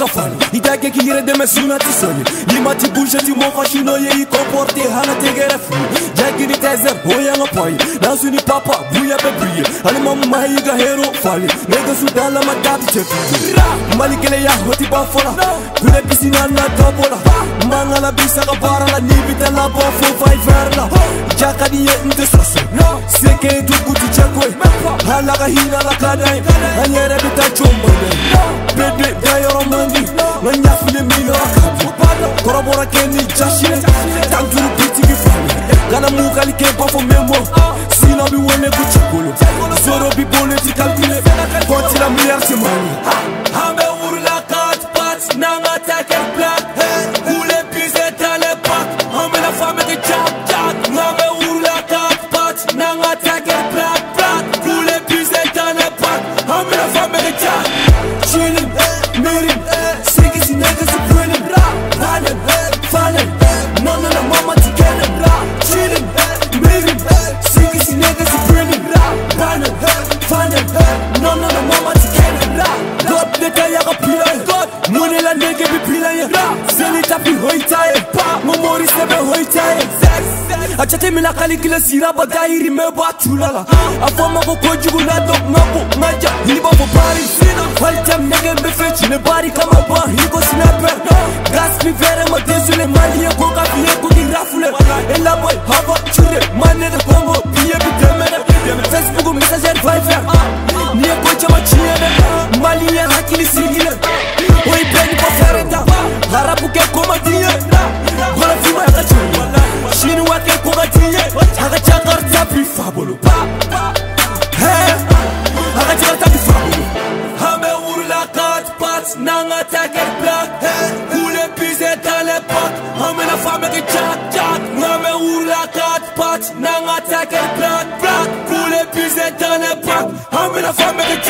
cafalho E daqui que gira de mesuna te sonho Lima te buja te morra chinoia e comporte Hana te gera frio Jack ni tezer boia no poi Nasu suni papa buia bebria Alima mumai gahero fale Nega sudala matati chefi Malikele ya hoti bafola Pule piscina na tabola mangala la bisa para la nibita la bofo vai verla Jaka ni ye nte sosu Seke dugu ti chekoe hala ka hina la ka da ye an yɛrɛ bi taa jɔnba dɛ bebe da yɔrɔ man di nka ɲafile min yɔrɔ ka di kɔrɔbɔrɔ kɛ ni jasire tan duuru bitigi fami kana mukali kɛ b'a fɔ mɛmɔ sina bi wele ko cɛkolo zoro bi bolo ti kalkule kɔntila miliyari se mani an bɛ wurula kat pat. N'an ka ta kɛ black kule pise tale pak. An bɛna fami kɛ jak jak n'an Seni tapi hoita e pa Momori sebe hoita e sex Achate mina kali kile sira badahiri me ba chulala Afo mako kojugu na dog mako maja Hiliba for bari Whole time nigga be fetch Ne bari kama bar Higo snapper Gas mi vere ma desule Mali ye koka file kuki rafule Ela boy hava pat Nanga take black Kule pise tale pak Hame na fame ke chak chak Hame urla kat pat Nanga take black black Kule pise tale pak Hame na fame ke chak Chilling,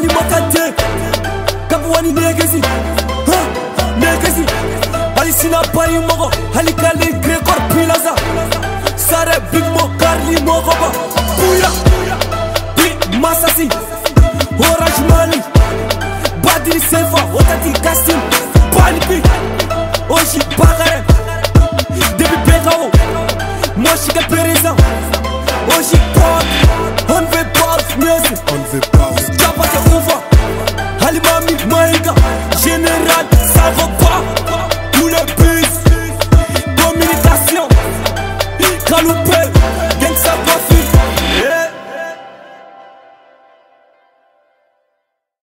wani makate kabu wani negesi negesi hali sina bayi mɔgɔ hali kale gregor pilaza. Sare bigmo karli mɔgɔba buya bi masasi. Orange mali badiri sefa otati kasim balibi oji ba